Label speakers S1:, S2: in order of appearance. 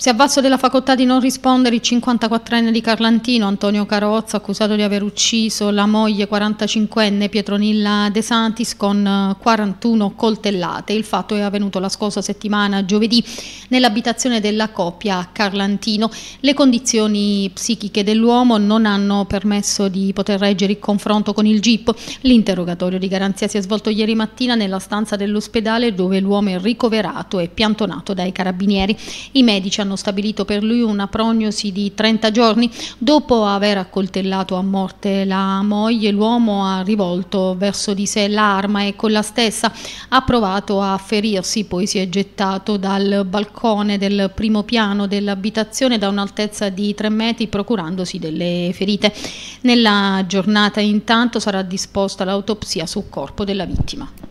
S1: Si è avvalso della facoltà di non rispondere il 54enne di Carlantino, Antonio Carozza, accusato di aver ucciso la moglie 45enne Pietronilla De Santis con 41 eh, coltellate. Il fatto è avvenuto la scorsa settimana, giovedì, nell'abitazione della coppia a Carlantino. Le condizioni psichiche dell'uomo non hanno permesso di poter reggere il confronto con il GIP. L'interrogatorio di garanzia si è svolto ieri mattina nella stanza dell'ospedale dove l'uomo è ricoverato e piantonato dai carabinieri. I medici hanno hanno stabilito per lui una prognosi di 30 giorni. Dopo aver accoltellato a morte la moglie, l'uomo ha rivolto verso di sé l'arma e con la stessa ha provato a ferirsi, poi si è gettato dal balcone del primo piano dell'abitazione da un'altezza di 3 metri procurandosi delle ferite. Nella giornata intanto sarà disposta l'autopsia sul corpo della vittima.